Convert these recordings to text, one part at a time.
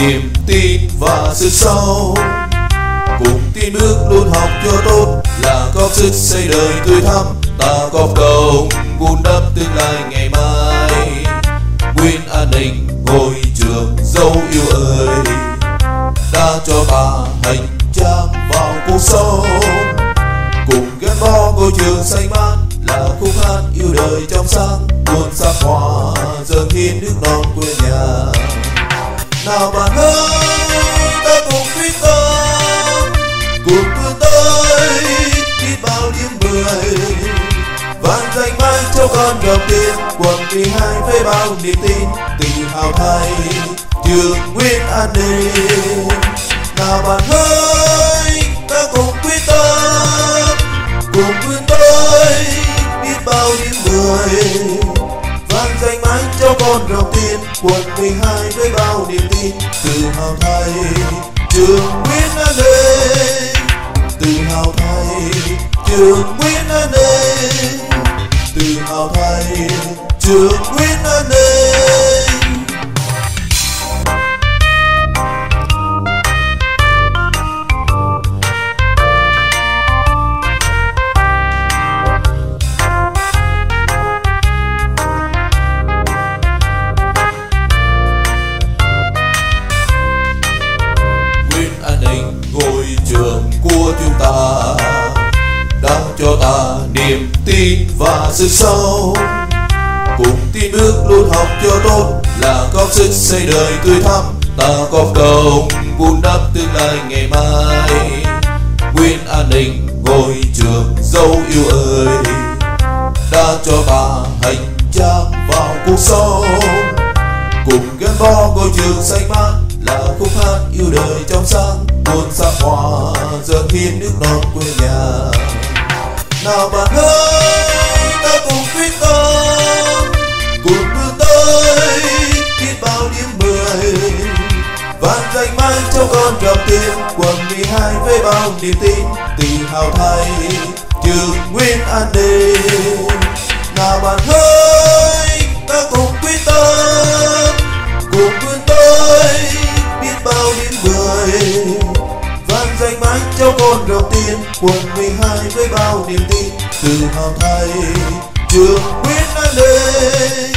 Niềm tin và sự sâu. Cùng tin bước luôn học cho tốt là góp sức xây đời tươi thắm. Ta góp công vun đắp tương lai ngày mai. Nguyên an ninh ngôi trường dấu yêu ơi. Ta cho ta hành trang vào cuộc sống. Cùng gắn bó ngôi trường xanh mát là khúc hát yêu đời trong sáng. Luôn sắc hoa dâng hiến nước non quên nào bạn ơi ta cùng quyết tâm cùng vươn tới khi bao điểm mười vang danh mãi cho con đầu tiên quận 12 với bao niềm tin. Tự hào thay trường nguyên An Ninh. Nào bạn ơi ta cùng quyết tâm cùng vươn tới biết bao điểm mười vang danh mãi cho con đầu tiên quận 12 với bao niềm tin tự hào thay. Trường Nguyễn An Ninh tự hào thay. Trường Nguyễn An Ninh tự hào thay. Trường Nguyễn và sự sâu. Cùng tin bước luôn học cho tốt là góp sức xây đời tươi thắm. Ta góp công vun đắp tương lai ngày mai. Nguyễn An Ninh ngôi trường dấu yêu ơi. Đã cho ta hành trang vào cuộc sống. Cùng gắn bó ngôi trường xanh mát là khúc hát yêu đời trong sáng. Luôn sắc hoa dâng hiến nước non quê nhà. Nào bạn ơi! Cùng quyết tâm cùng vươn tới, biết bao điểm mười. Vang danh mãi cho con đầu tiên quận 12 với bao niềm tin. Tự hào thay, trường nguyên An Ninh nào bạn ơi, ta cùng quyết tâm. Cùng vươn tới, biết bao điểm mười. Vang danh mãi cho con đầu tiên quận 12 với bao niềm tin. Tự hào thay trường quyết ở đây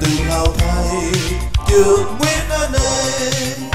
từ hào thay trường quyết ở đây